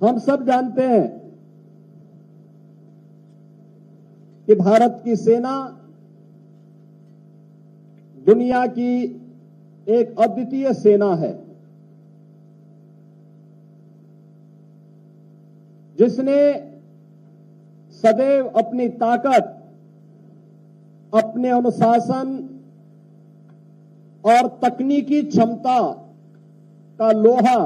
हम सब जानते हैं कि भारत की सेना दुनिया की एक अद्वितीय सेना है, जिसने सदैव अपनी ताकत, अपने अनुशासन और तकनीकी क्षमता का लोहा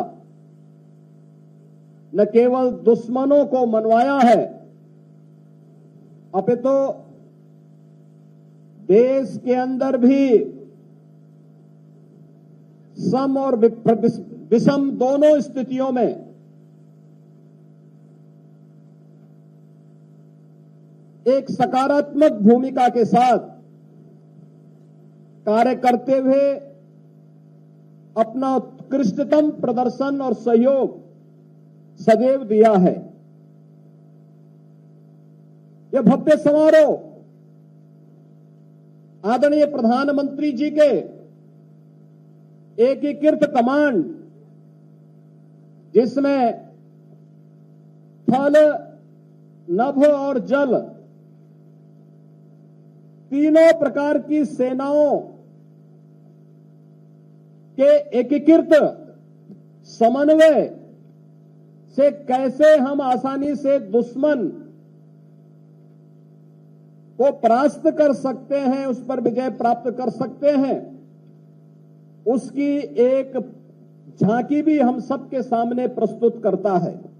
न केवल दुश्मनों को मनवाया है, अपितु देश के अंदर भी सम और विषम दोनों स्थितियों में एक सकारात्मक भूमिका के साथ कार्य करते हुए अपना उत्कृष्टतम प्रदर्शन और सहयोग सदैव दिया है। यह भव्य समारोह आदरणीय प्रधानमंत्री जी के एकीकृत कमांड, जिसमें फल, नभ और जल, तीनों प्रकार की सेनाओं के एकीकृत समन्वय से कैसे हम आसानी से दुश्मन को परास्त कर सकते हैं, उस पर विजय प्राप्त कर सकते हैं? उसकी एक झांकी भी हम सबके सामने प्रस्तुत करता है।